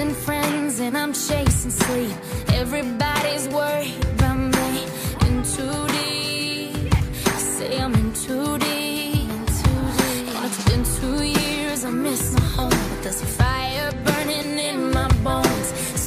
losing friends and I'm chasing sleep. Everybody's worried about me. In too deep I Say I'm in too deep It's been two years, I miss my home But there's a fire burning in my bones.